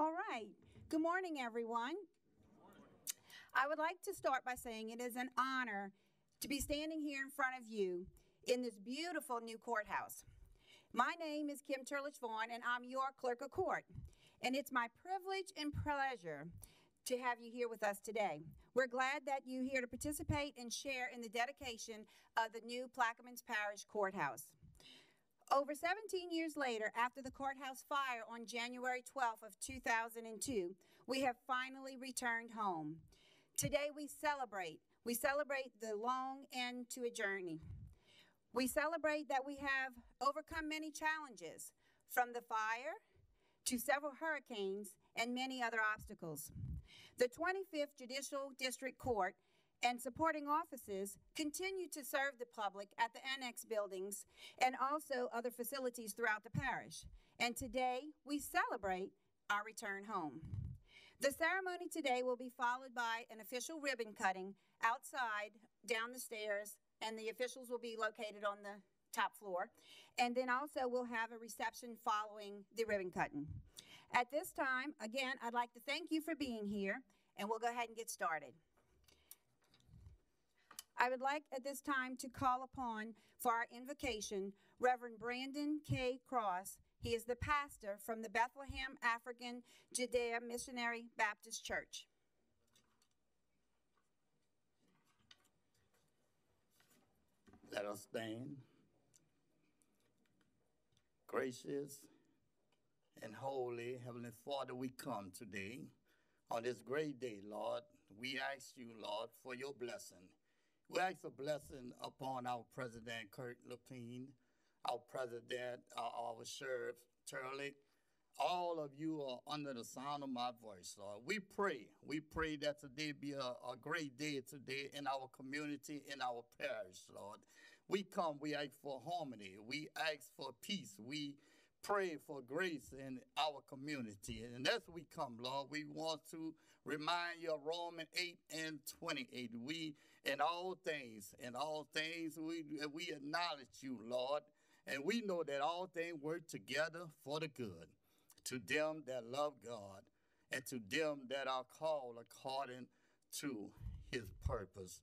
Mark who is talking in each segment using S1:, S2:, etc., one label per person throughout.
S1: All right. Good morning, everyone. I would like to start by saying it is an honor to be standing here in front of you in this beautiful new courthouse. My name is Kim Turlich Vaughn, and I'm your clerk of court. And it's my privilege and pleasure to have you here with us today. We're glad that you're here to participate and share in the dedication of the new Plaquemines Parish Courthouse. Over 17 years later, after the courthouse fire on January 12th of 2002, we have finally returned home. Today we celebrate. We celebrate the long end to a journey. We celebrate that we have overcome many challenges, from the fire to several hurricanes and many other obstacles. The 25th Judicial District Court and supporting offices continue to serve the public at the annex buildings and also other facilities throughout the parish. And today we celebrate our return home. The ceremony today will be followed by an official ribbon cutting outside down the stairs, and the officials will be located on the top floor. And then also we'll have a reception following the ribbon cutting. At this time, again, I'd like to thank you for being here, and we'll go ahead and get started. I would like at this time to call upon for our invocation Reverend Brandon K. Cross. He is the pastor from the Bethlehem African Judea Missionary Baptist Church.
S2: Let us stand. Gracious and holy Heavenly Father, we come today on this great day, Lord. We ask you, Lord, for your blessing we ask a blessing upon our President Kirk Lepine, our President, our, our Sheriff Turley. All of you are under the sound of my voice, Lord. We pray. We pray that today be a, a great day today in our community, in our parish, Lord. We come, we ask for harmony. We ask for peace. We pray for grace in our community. And as we come, Lord, we want to remind you of Romans 8 and 28. We, in all things, in all things, we, we acknowledge you, Lord. And we know that all things work together for the good to them that love God and to them that are called according to his purpose.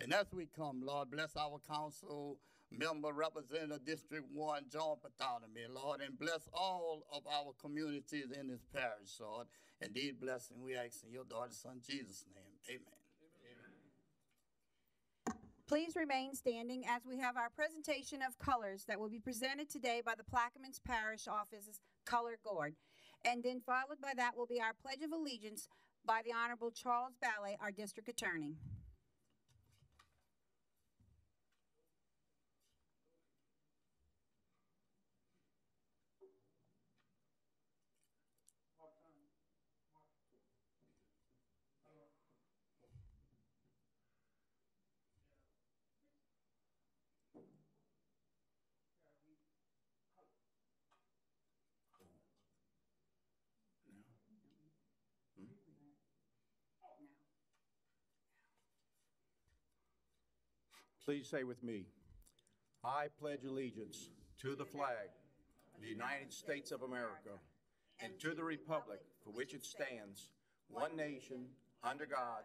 S2: And as we come, Lord, bless our council member, Representative District 1, John Bartholomew, Lord, and bless all of our communities in this parish, Lord. Indeed, blessing we ask in your daughter's son Jesus' name. Amen.
S1: Please remain standing as we have our presentation of colors that will be presented today by the Plaquemines Parish Office's Color Guard. And then followed by that will be our Pledge of Allegiance by the Honorable Charles Ballay, our District Attorney.
S3: Please say with me, I pledge allegiance to the flag of the United States of America and to the republic for which it stands, one nation, under God,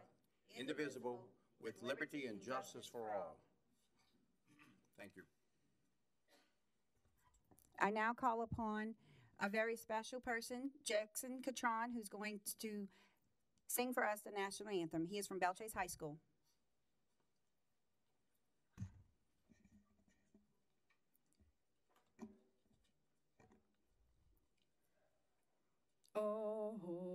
S3: indivisible, with liberty and justice for all. Thank you.
S1: I now call upon a very special person, Jackson Catron, who's going to sing for us the national anthem. He is from Belle Chasse High School.
S4: Oh,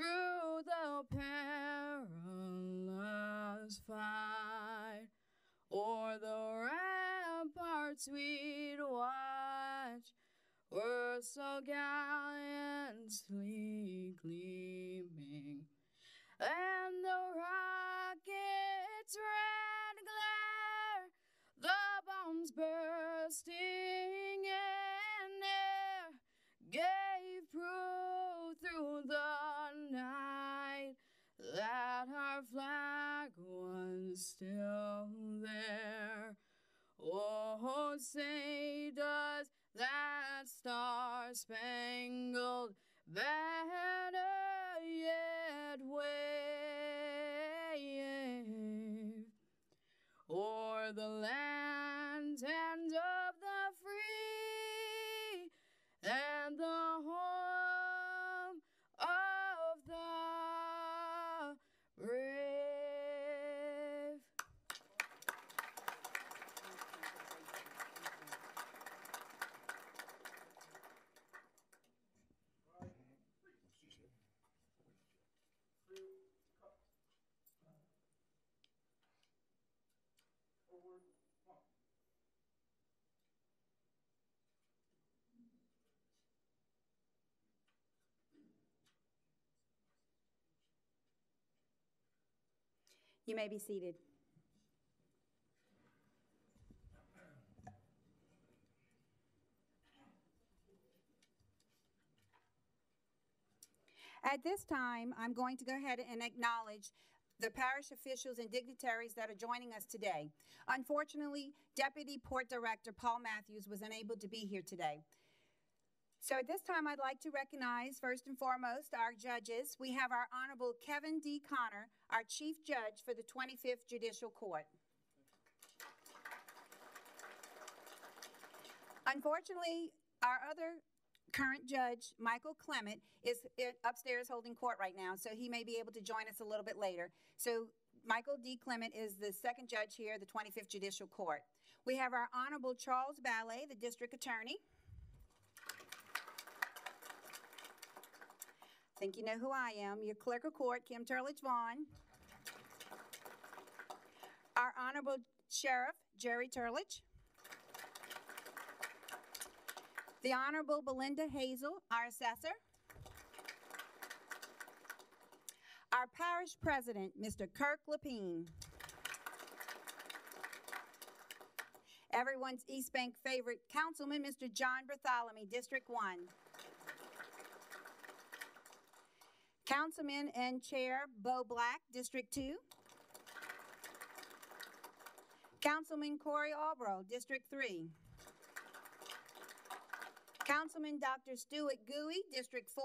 S4: through the perilous fight, o'er the ramparts we'd watch, were so gallantly gleaming, and the rocket's red glare, the bombs bursting in air. flag once still there. Oh, say does that star-spangled banner yet wave Or the land.
S1: You may be seated. At this time, I'm going to go ahead and acknowledge the parish officials and dignitaries that are joining us today. Unfortunately, Deputy Port Director Paul Matthews was unable to be here today. So at this time, I'd like to recognize, first and foremost, our judges. We have our Honorable Kevin D. Conner, our Chief Judge for the 25th Judicial Court. Unfortunately, our other current judge, Michael Clement, is upstairs holding court right now, so he may be able to join us a little bit later. So Michael D. Clement is the second judge here, the 25th Judicial Court. We have our Honorable Charles Ballay, the District Attorney. Think you know who I am. Your clerk of court, Kim Turlich Vaughn. Our Honorable Sheriff, Jerry Turlich. The Honorable Belinda Hazel, our assessor. Our parish president, Mr. Kirk Lepine. Everyone's East Bank favorite councilman, Mr. John Bartholomew, District 1. Councilman and Chair Bo Black, District 2. Councilman Corey Albro, District 3. Councilman Dr. Stuart Guey, District 4.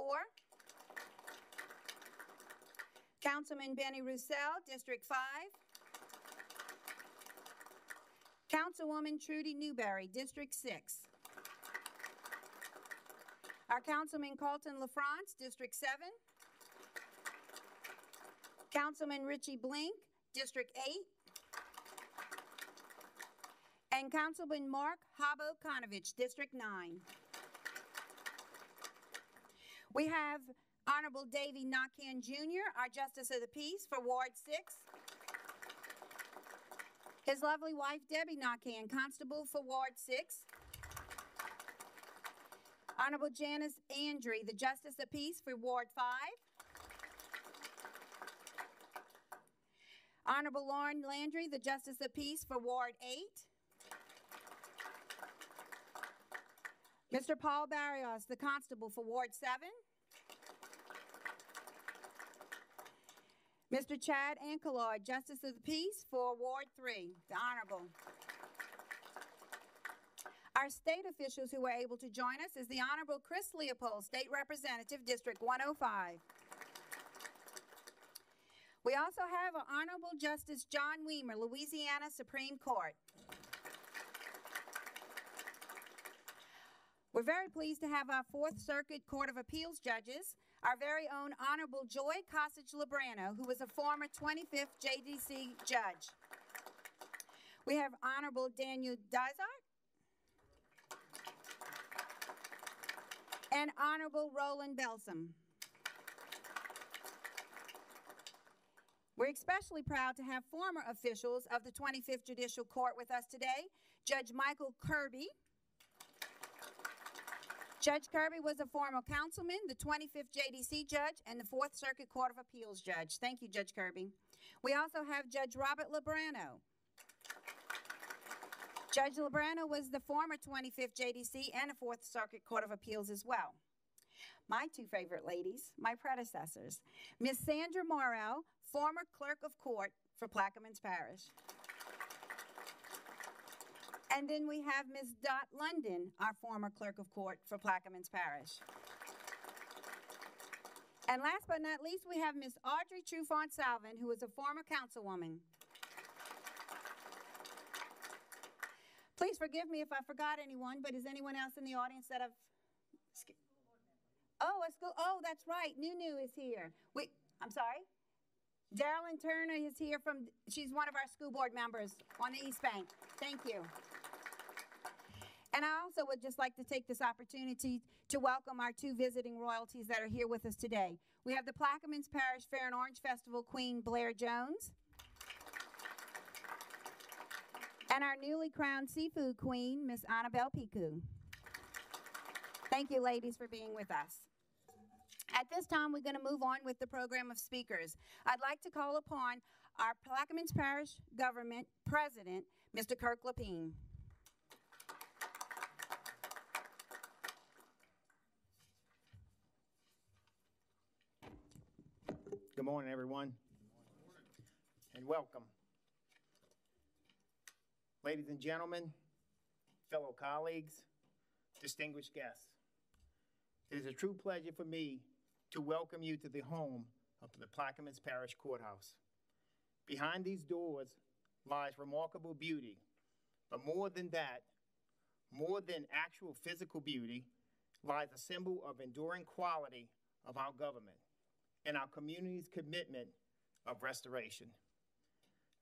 S1: Councilman Benny Rousselle, District 5. Councilwoman Trudy Newberry, District 6. Our Councilman Carlton LaFrance, District 7. Councilman Richie Blink, District 8. And Councilman Mark Habo Cognevich, District 9. We have Honorable Davy Nakan Jr., our Justice of the Peace for Ward 6. His lovely wife Debbie Nakan, Constable for Ward 6. Honorable Janice Andre, the Justice of Peace for Ward 5. Honorable Lauren Landry, the Justice of Peace for Ward 8. Mr. Paul Barrios, the Constable for Ward 7. Mr. Chad Ankaloid, Justice of the Peace for Ward 3, the Honorable. Our state officials who were able to join us is the Honorable Chris Leopold, State Representative, District 105. We also have Honorable Justice John Weimer, Louisiana Supreme Court. We're very pleased to have our Fourth Circuit Court of Appeals judges, our very own Honorable Joy Cossich Lobrano, who was a former 25th JDC judge. We have Honorable Daniel Dysart and Honorable Roland Belsome. We're especially proud to have former officials of the 25th Judicial Court with us today. Judge Michael Kirby. Judge Kirby was a former councilman, the 25th JDC judge, and the Fourth Circuit Court of Appeals judge. Thank you, Judge Kirby. We also have Judge Robert Lobrano. Judge Lobrano was the former 25th JDC and a Fourth Circuit Court of Appeals as well. My two favorite ladies, my predecessors, Miss Sandra Morrow, former clerk of court for Plaquemines Parish. And then we have Ms. Dot London, our former clerk of court for Plaquemines Parish. And last but not least, we have Ms. Audrey Trufant Salvant, who is a former councilwoman. Please forgive me if I forgot anyone, but is anyone else in the audience that I've? Oh, a school, oh, that's right, Nunu is here. Wait, I'm sorry? Darylyn Turner is here from, she's one of our school board members on the East Bank. Thank you. And I also would just like to take this opportunity to welcome our two visiting royalties that are here with us today. We have the Plaquemines Parish Fair and Orange Festival Queen Blair Jones. And our newly crowned seafood queen, Miss Annabelle Piku. Thank you, ladies, for being with us. At this time, we're going to move on with the program of speakers. I'd like to call upon our Plaquemines Parish Government President, Mr. Kirk Lepine.
S5: Good morning, everyone. And welcome. Ladies and gentlemen, fellow colleagues, distinguished guests, it is a true pleasure for me to welcome you to the home of the Plaquemines Parish Courthouse. Behind these doors lies remarkable beauty, but more than that, more than actual physical beauty, lies a symbol of enduring quality of our government and our community's commitment of restoration.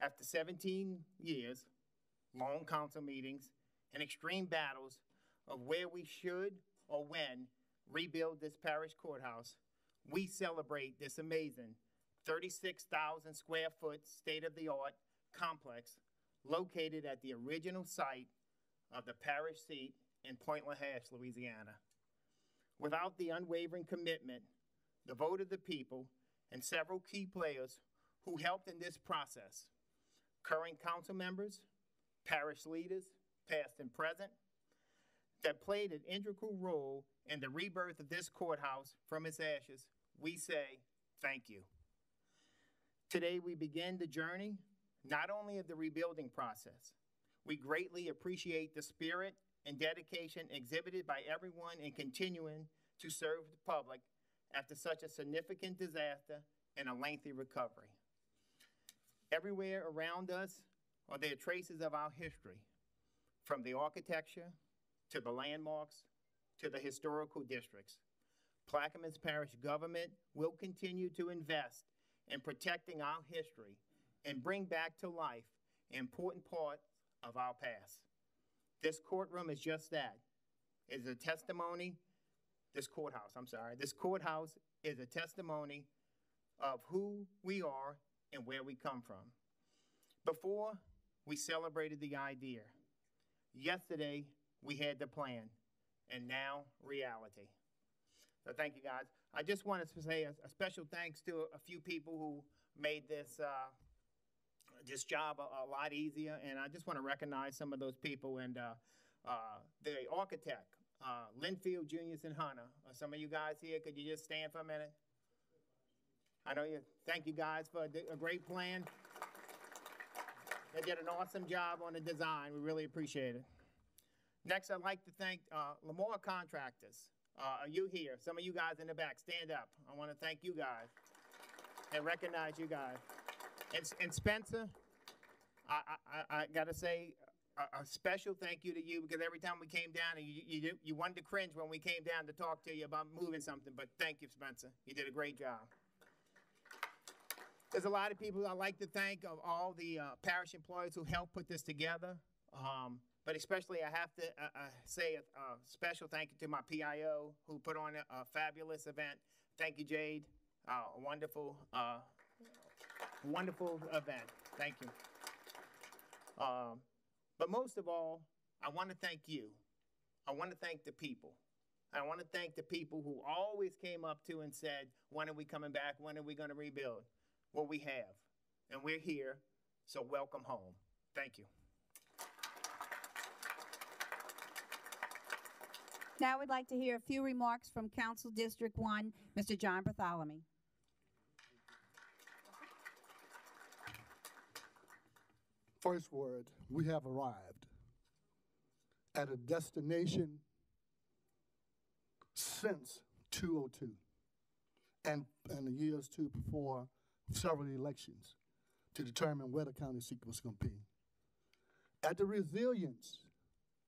S5: After 17 years, long council meetings, and extreme battles of where we should or when rebuild this parish courthouse, we celebrate this amazing 36,000 square foot state of the art complex located at the original site of the parish seat in Point LaHache, Louisiana. Without the unwavering commitment the vote of the people, and several key players who helped in this process. Current council members, parish leaders, past and present, that played an integral role in the rebirth of this courthouse from its ashes, we say thank you. Today, we begin the journey not only of the rebuilding process, we greatly appreciate the spirit and dedication exhibited by everyone in continuing to serve the public after such a significant disaster and a lengthy recovery. Everywhere around us are there traces of our history, from the architecture to the landmarks to the historical districts. Plaquemines Parish government will continue to invest in protecting our history and bring back to life important parts of our past. This courtroom is just that. It is a testimony this courthouse, I'm sorry, this courthouse is a testimony of who we are and where we come from. Before, we celebrated the idea. Yesterday, we had the plan, and now reality. So thank you, guys. I just wanted to say a, a special thanks to a few people who made this uh, this job a, a, lot easier, and I just want to recognize some of those people and uh, uh, the architect uh, Linfield, Junius, and Hunter. Are some of you guys here? Could you just stand for a minute? I know you. Thank you guys for a, a great plan. They did an awesome job on the design. We really appreciate it. Next, I'd like to thank uh, Lamar Contractors. Uh, are you here? Some of you guys in the back, stand up. I want to thank you guys and recognize you guys. And, and Spencer, I, I, I got to say, a, a special thank you to you because every time we came down, you, you, you wanted to cringe when we came down to talk to you about moving something. But thank you, Spencer. You did a great job. There's a lot of people I'd like to thank of all the uh, parish employees who helped put this together. Um, but especially, I have to uh, uh, say a, a, special thank you to my PIO who put on a, a fabulous event. Thank you, Jade. Uh, wonderful, uh, wonderful event. Thank you. Um, but most of all, I want to thank you. I want to thank the people. I want to thank the people who always came up to and said, When are we coming back? When are we going to rebuild? Well, we have, and we're here, so welcome home. Thank you.
S1: Now we'd like to hear a few remarks from Council District 1, Mr. John Bartholomew.
S6: First word, we have arrived at a destination since 202 and, and the years two before several elections to determine where the county seat was going to be. At the resilience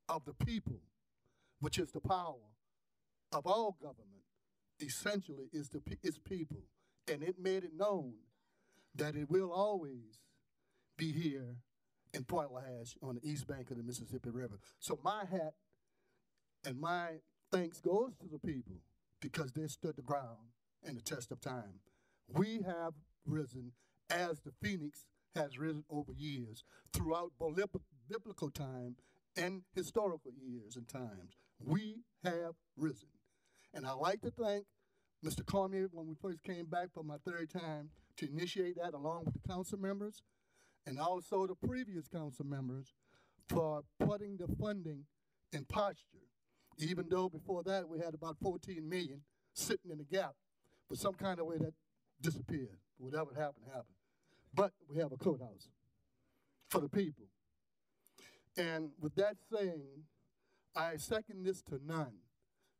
S6: of the people, which is the power of all government, essentially is the is people, and it made it known that it will always be here in Point Lahash on the east bank of the Mississippi River. So my hat and my thanks goes to the people because they stood the ground in the test of time. We have risen as the phoenix has risen over years throughout biblical time and historical years and times. We have risen. And I like to thank Mr. Cormier when we first came back for my third time to initiate that along with the council members and also the previous council members for putting the funding in posture. Even though before that we had about 14 million sitting in the gap, but some kind of way that disappeared. Whatever happened, happened. But we have a courthouse for the people. And with that saying, I second this to none.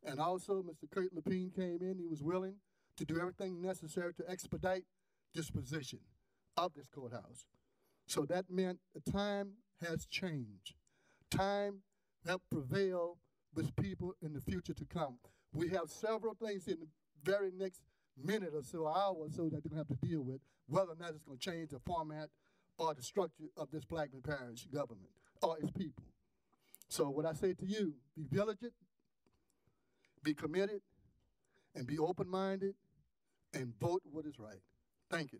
S6: And also, Mr. Kirk Lepine came in, he was willing to do everything necessary to expedite disposition of this courthouse. So that meant the time has changed. Time that prevail with people in the future to come. We have several things in the very next minute or so, hour or so that they're gonna have to deal with, whether or not it's gonna change the format or the structure of this Plaquemines Parish government or its people. So what I say to you, be diligent, be committed, and be open-minded, and vote what is right. Thank you.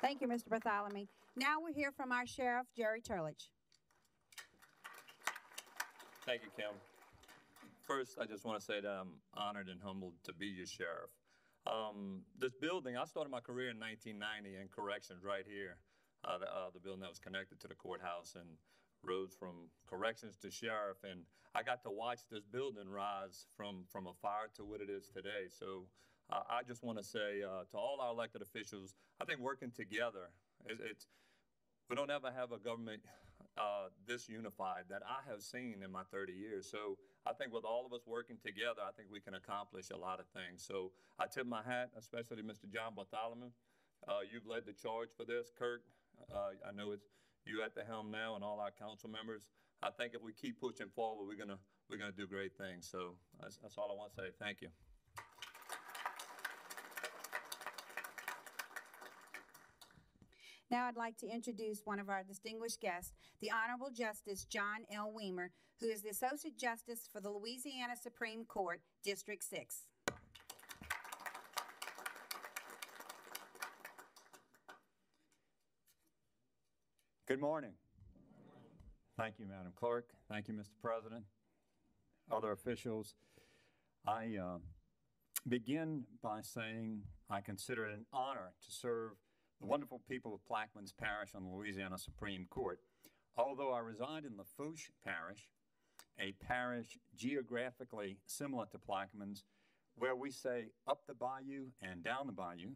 S1: Thank you, Mr. Bartholomew. Now we'll hear from our sheriff, Jerry Turlich.
S7: Thank you, Kim. First, I just want to say that I'm honored and humbled to be your sheriff. Um, this building, I started my career in 1990 in corrections right here, uh, the, uh, the building that was connected to the courthouse and rose from corrections to sheriff. And I got to watch this building rise from, from a fire to what it is today. So uh, I just want to say uh, to all our elected officials, I think working together, it, it's, we don't ever have a government uh, this unified that I have seen in my 30 years. So I think with all of us working together, I think we can accomplish a lot of things. So I tip my hat, especially to Mr. John Bartholomew. Uh, you've led the charge for this, Kirk. Uh, I know it's you at the helm now, and all our council members. I think if we keep pushing forward, we're gonna we're gonna do great things. So that's, that's all I want to say. Thank you.
S1: Now I'd like to introduce one of our distinguished guests, the Honorable Justice John L. Weimer, who is the Associate Justice for the Louisiana Supreme Court, District 6.
S8: Good morning. Thank you, Madam Clerk. Thank you, Mr. President, other officials. I uh, begin by saying I consider it an honor to serve the wonderful people of Plaquemines Parish on the Louisiana Supreme Court. Although I reside in Lafourche Parish, a parish geographically similar to Plaquemines, where we say up the bayou and down the bayou,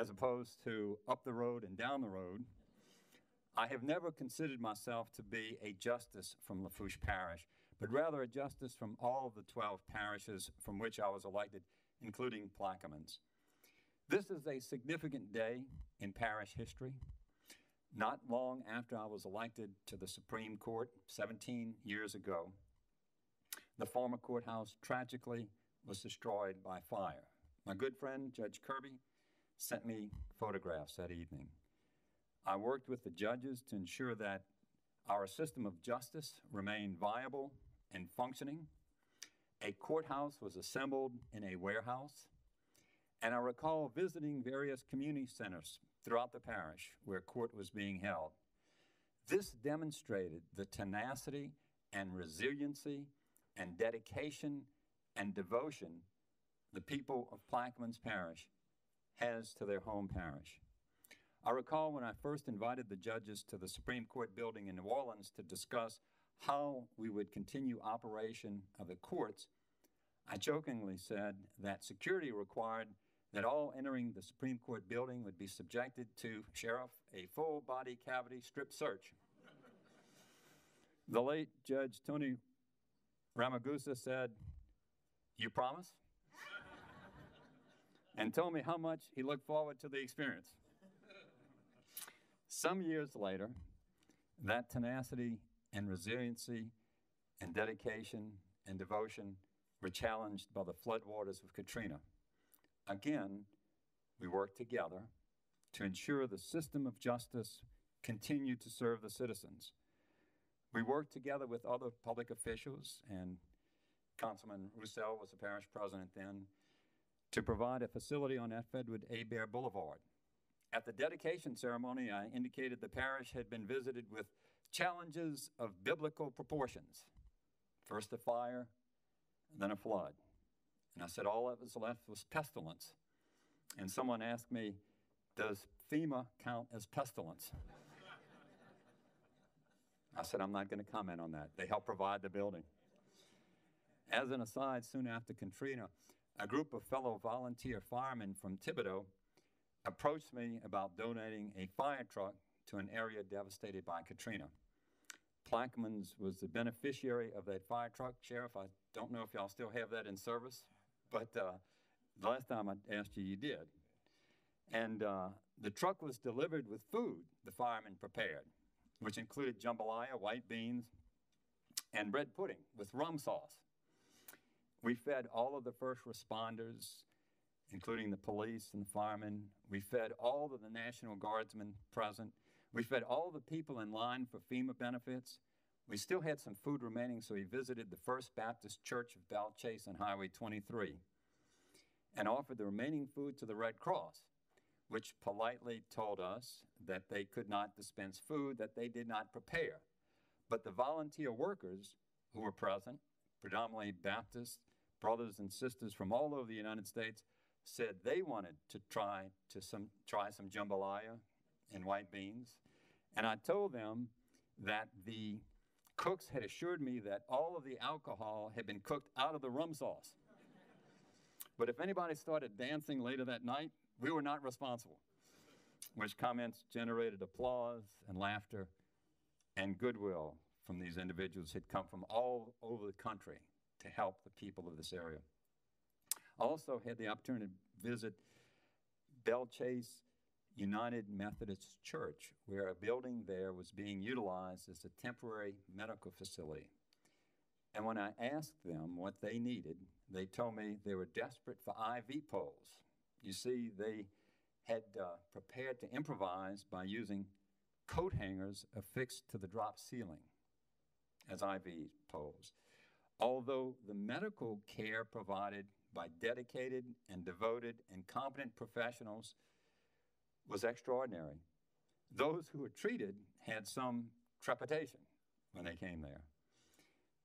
S8: as opposed to up the road and down the road, I have never considered myself to be a justice from Lafourche Parish, but rather a justice from all of the 12 parishes from which I was elected, including Plaquemines. This is a significant day in parish history. Not long after I was elected to the Supreme Court 17 years ago, the former courthouse tragically was destroyed by fire. My good friend, Judge Kirby, sent me photographs that evening. I worked with the judges to ensure that our system of justice remained viable and functioning. A courthouse was assembled in a warehouse, and I recall visiting various community centers throughout the parish where court was being held. This demonstrated the tenacity and resiliency and dedication and devotion the people of Plaquemines Parish has to their home parish. I recall when I first invited the judges to the Supreme Court building in New Orleans to discuss how we would continue operation of the courts, I jokingly said that security required that all entering the Supreme Court building would be subjected to, Sheriff, a full body cavity strip search. the late Judge Tony Ramagusa said, You promise? and told me how much he looked forward to the experience. Some years later, that tenacity and resiliency and dedication and devotion were challenged by the floodwaters of Katrina. Again, we worked together to ensure the system of justice continued to serve the citizens. We worked together with other public officials, and Councilman Rousselle was the parish president then, to provide a facility on F. Edward Hebert Boulevard. At the dedication ceremony, I indicated the parish had been visited with challenges of biblical proportions. First a fire, then a flood. And I said, all that was left was pestilence. And someone asked me, Does FEMA count as pestilence? I said, I'm not going to comment on that. They helped provide the building. As an aside, soon after Katrina, a group of fellow volunteer firemen from Thibodaux approached me about donating a fire truck to an area devastated by Katrina. Plaquemines was the beneficiary of that fire truck. Sheriff, I don't know if y'all still have that in service, but uh, the last time I asked you, you did. And uh, the truck was delivered with food the firemen prepared, which included jambalaya, white beans, and bread pudding with rum sauce. We fed all of the first responders, including the police and the firemen. We fed all of the National Guardsmen present. We fed all the people in line for FEMA benefits. We still had some food remaining, so we visited the First Baptist Church of Belle Chasse on Highway 23 and offered the remaining food to the Red Cross, which politely told us that they could not dispense food that they did not prepare. But the volunteer workers who were present, predominantly Baptist brothers and sisters from all over the United States, said they wanted to try to some try some jambalaya and white beans. And I told them that the cooks had assured me that all of the alcohol had been cooked out of the rum sauce. But if anybody started dancing later that night, we were not responsible, which comments generated applause and laughter and goodwill from these individuals had come from all over the country to help the people of this area. Also had the opportunity to visit Belle Chasse United Methodist Church, where a building there was being utilized as a temporary medical facility. And when I asked them what they needed, they told me they were desperate for IV poles. You see, they had uh, prepared to improvise by using coat hangers affixed to the drop ceiling as IV poles. Although the medical care provided by dedicated and devoted and competent professionals was extraordinary. Those who were treated had some trepidation when they came there.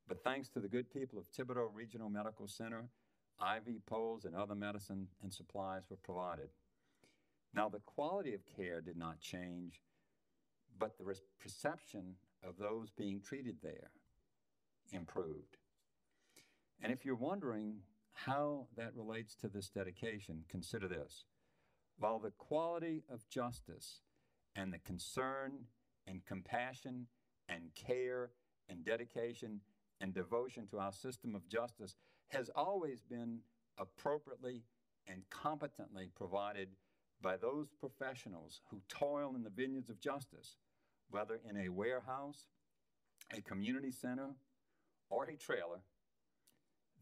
S8: But thanks to the good people of Thibodaux Regional Medical Center, IV poles and other medicine and supplies were provided. Now, the quality of care did not change, but the perception of those being treated there improved. And if you're wondering how that relates to this dedication, consider this. While the quality of justice and the concern and compassion and care and dedication and devotion to our system of justice has always been appropriately and competently provided by those professionals who toil in the vineyards of justice, whether in a warehouse, a community center, or a trailer,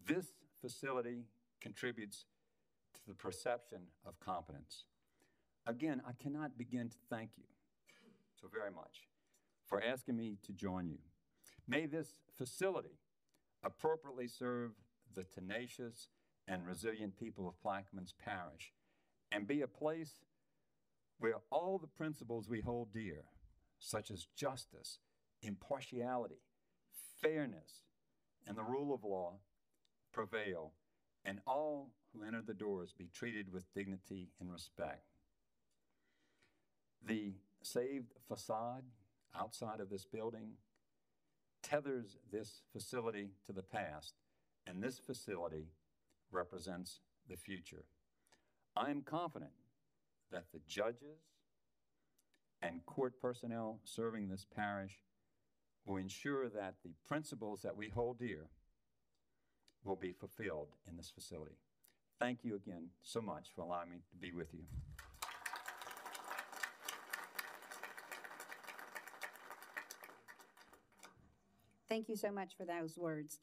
S8: this facility contributes to the perception of competence. Again, I cannot begin to thank you so very much for asking me to join you. May this facility appropriately serve the tenacious and resilient people of Plaquemines Parish and be a place where all the principles we hold dear, such as justice, impartiality, fairness, and the rule of law, prevail, and all who enter the doors be treated with dignity and respect. The saved facade outside of this building tethers this facility to the past, and this facility represents the future. I am confident that the judges and court personnel serving this parish will ensure that the principles that we hold dear will be fulfilled in this facility. Thank you again so much for allowing me to be with you.
S1: Thank you so much for those words.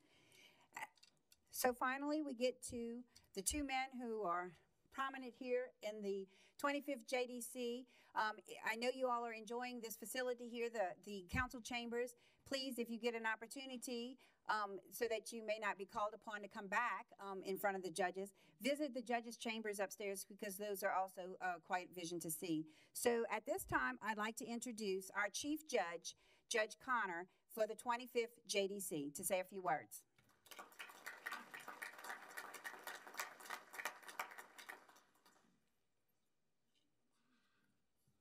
S1: So finally, we get to the two men who are prominent here in the 25th JDC. Um, I know you all are enjoying this facility here, the, the council chambers. Please, if you get an opportunity, um, so that you may not be called upon to come back um, in front of the judges, visit the judges' chambers upstairs because those are also uh, quite vision to see. So at this time, I'd like to introduce our chief judge, Judge Conner, for the 25th JDC to say a few words.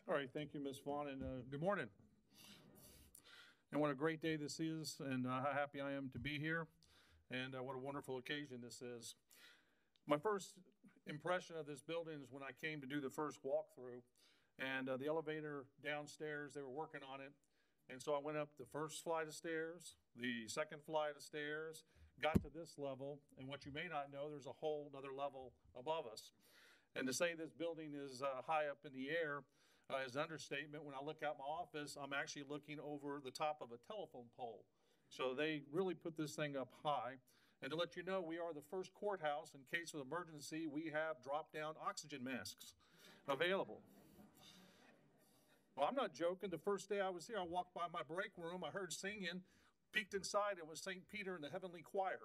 S9: All right, thank you, Ms. Vaughn, and uh, good morning. And what a great day this is, and uh, how happy I am to be here, and uh, what a wonderful occasion this is. My first impression of this building is when I came to do the first walkthrough, and uh, the elevator downstairs, they were working on it, and so I went up the first flight of stairs, the second flight of stairs, got to this level, and what you may not know, there's a whole other level above us. And to say this building is uh, high up in the air uh, an understatement. When I look out my office, I'm actually looking over the top of a telephone pole. So they really put this thing up high. And to let you know, we are the first courthouse in case of emergency. We have drop-down oxygen masks available. Well, I'm not joking. The first day I was here, I walked by my break room. I heard singing, peeked inside. It was St. Peter and the Heavenly Choir.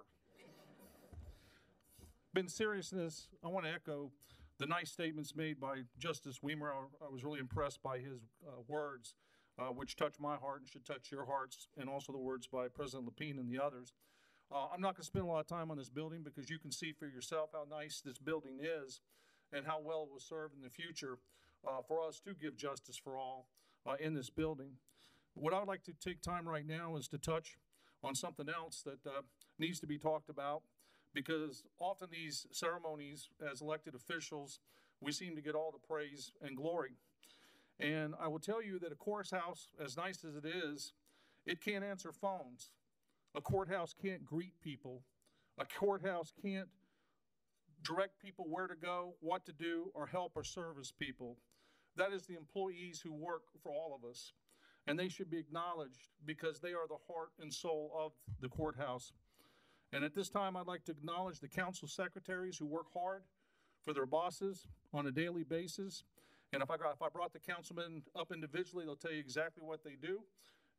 S9: In seriousness, I want to echo the nice statements made by Justice Weimer. I, was really impressed by his uh, words, uh, which touch my heart and should touch your hearts, and also the words by President Lepine and the others. Uh, I'm not going to spend a lot of time on this building because you can see for yourself how nice this building is and how well it will serve in the future uh, for us to give justice for all uh, in this building. What I would like to take time right now is to touch on something else that uh, needs to be talked about because often these ceremonies as elected officials, we seem to get all the praise and glory. And I will tell you that a courthouse, as nice as it is, it can't answer phones. A courthouse can't greet people. A courthouse can't direct people where to go, what to do, or help or service people. That is the employees who work for all of us. And they should be acknowledged because they are the heart and soul of the courthouse. And at this time, I'd like to acknowledge the council secretaries who work hard for their bosses on a daily basis. And if I, got, if I brought the councilmen up individually, they'll tell you exactly what they do.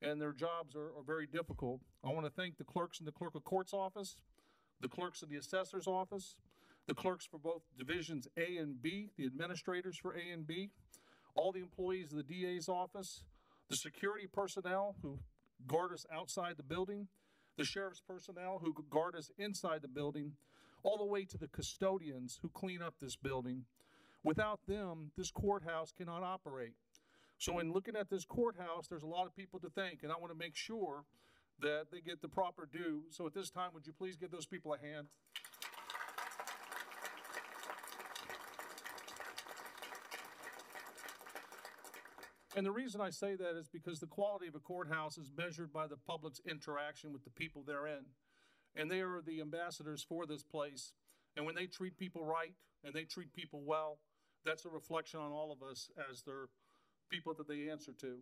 S9: And their jobs are, are very difficult. I want to thank the clerks in the clerk of court's office, the clerks in the assessor's office, the clerks for both divisions A and B, the administrators for A and B, all the employees of the DA's office, the security personnel who guard us outside the building, the sheriff's personnel who guard us inside the building, all the way to the custodians who clean up this building. Without them, this courthouse cannot operate. So, in looking at this courthouse, there's a lot of people to thank, and I want to make sure that they get the proper due. So, at this time, would you please give those people a hand? And the reason I say that is because the quality of a courthouse is measured by the public's interaction with the people therein. And they are the ambassadors for this place. And when they treat people right and they treat people well, that's a reflection on all of us as their people that they answer to.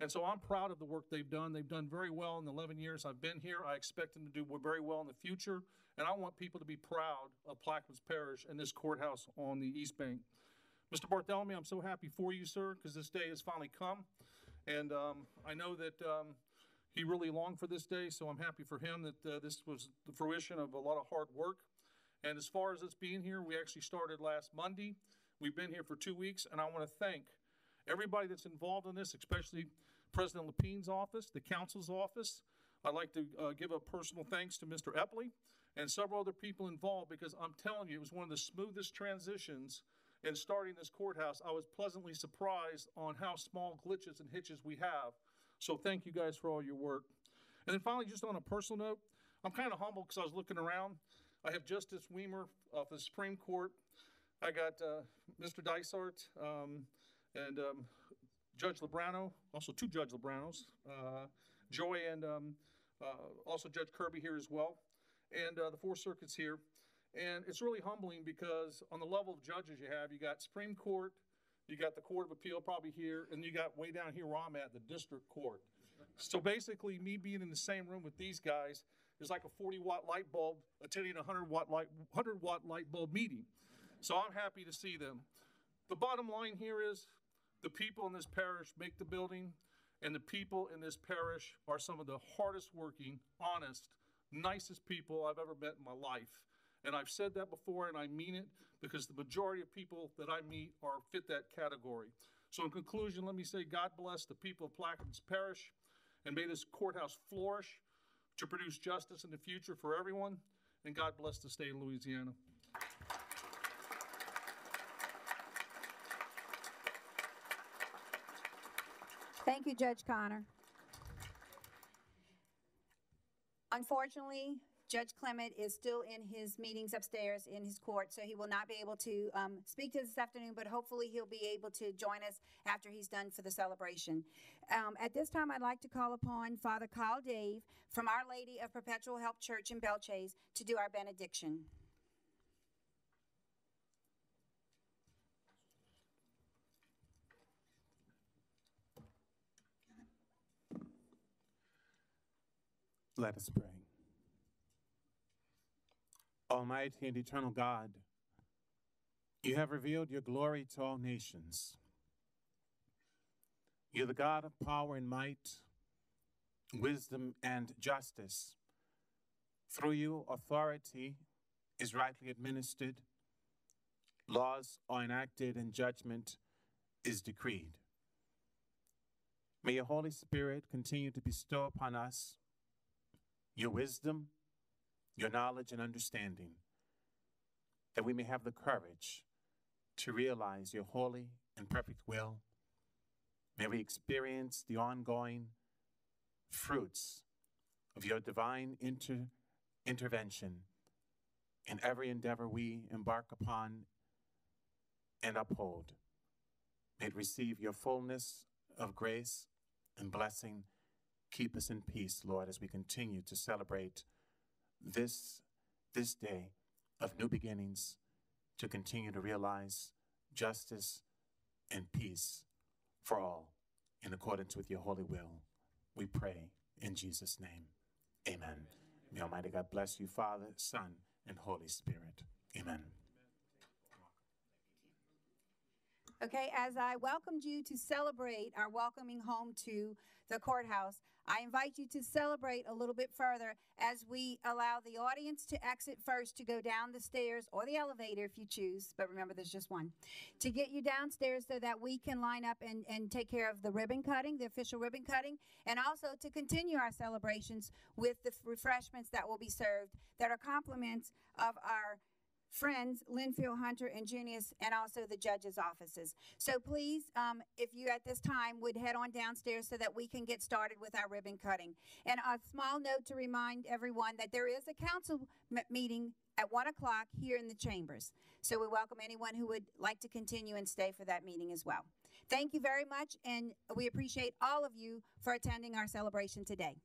S9: And so I'm proud of the work they've done. They've done very well in the 11 years I've been here. I expect them to do very well in the future. And I want people to be proud of Plaquemines Parish and this courthouse on the East Bank. Mr. Bartholomew, I'm so happy for you, sir, because this day has finally come. And um, I know that um, he really longed for this day, so I'm happy for him that uh, this was the fruition of a lot of hard work. And as far as us being here, we actually started last Monday. We've been here for two weeks, and I want to thank everybody that's involved in this, especially President Lepine's office, the council's office. I'd like to uh, give a personal thanks to Mr. Epley and several other people involved because I'm telling you, it was one of the smoothest transitions in starting this courthouse, I was pleasantly surprised on how small glitches and hitches we have. So thank you guys for all your work. And then finally, just on a personal note, I'm kind of humbled because I was looking around. I have Justice Weimer of the Supreme Court, I got uh, Mr. Dysart um, and um, Judge Lobrano, also two Judge Lobranos, uh, Joy and um, uh, also Judge Kirby here as well, and uh, the four circuits here. And it's really humbling because on the level of judges you have, you got Supreme Court, you got the Court of Appeal probably here, and you got way down here where I'm at, the District Court. So basically, me being in the same room with these guys is like a 40 watt light bulb attending a 100 watt light 100 watt light bulb meeting. So I'm happy to see them. The bottom line here is the people in this parish make the building, and the people in this parish are some of the hardest working, honest, nicest people I've ever met in my life. And I've said that before, and I mean it because the majority of people that I meet are fit that category. So, in conclusion, let me say God bless the people of Plaquemines Parish, and may this courthouse flourish to produce justice in the future for everyone. And God bless the state of Louisiana.
S1: Thank you, Judge Conner. Unfortunately, Judge Clement is still in his meetings upstairs in his court, so he will not be able to um, speak to us this afternoon, but hopefully he'll be able to join us after he's done for the celebration. Um, at this time, I'd like to call upon Father Carl Dave from Our Lady of Perpetual Help Church in Belle Chasse to do our benediction.
S10: Let us pray. Almighty and eternal God, you have revealed your glory to all nations. You're the God of power and might, wisdom and justice. Through you, authority is rightly administered, laws are enacted, and judgment is decreed. May your Holy Spirit continue to bestow upon us your wisdom, your knowledge, and understanding, that we may have the courage to realize your holy and perfect will. May we experience the ongoing fruits of your divine inter- intervention in every endeavor we embark upon and uphold. May it receive your fullness of grace and blessing Keep us in peace, Lord, as we continue to celebrate this, this day of new beginnings, to continue to realize justice and peace for all in accordance with your holy will. We pray in Jesus' name. Amen. May Almighty God bless you, Father, Son, and Holy Spirit. Amen.
S1: Okay, as I welcomed you to celebrate our welcoming home to the courthouse, I invite you to celebrate a little bit further as we allow the audience to exit first to go down the stairs or the elevator if you choose, but remember there's just one, to get you downstairs so that we can line up and, and take care of the ribbon cutting, the official ribbon cutting, and also to continue our celebrations with the refreshments that will be served that are compliments of our friends, Linfield Hunter and Junius, and also the judge's offices. So please, um, if you at this time would head on downstairs so that we can get started with our ribbon cutting. And a small note to remind everyone that there is a council meeting at one o'clock here in the chambers. So we welcome anyone who would like to continue and stay for that meeting as well. Thank you very much, and we appreciate all of you for attending our celebration today.